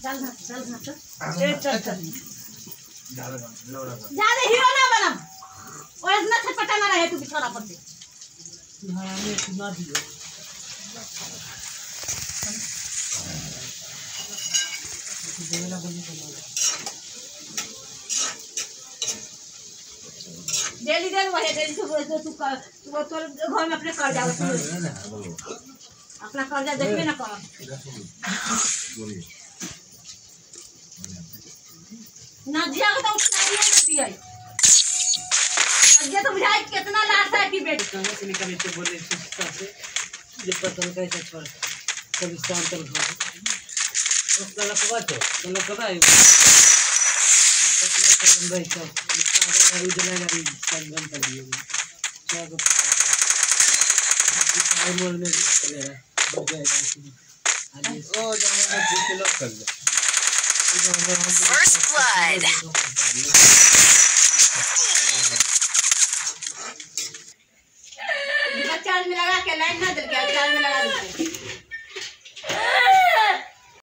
चल घाट चल घाट ए चल चल ज़्यादा हीरो ना बना और इतना छटपटा ना रहे तू बिछोरा पर से डेली डेली वही डेली तू तू तू कर तू तो घर में अपने कर जाओ अपना कर्जा देखबे ना कर। नदिया के तो उठाइए ना दिया नदिया तो बुझाई कितना लाश है कि बेटी कहाँ से निकले थे बोले शिक्षा से जे पतन कैसे छोड़ कभी स्थानांतर हो उसका लकवा तो तो लकवा है कितना भाई सब इसका गाड़ी सब बंद कर दिए क्या को आई मोल में चले रहा हो जाएगा आगे ओ जमाना पूछ लो कर ले First blood. चार्ज में लगा के लाइन ना दिल के चार्ज में लगा दीजिए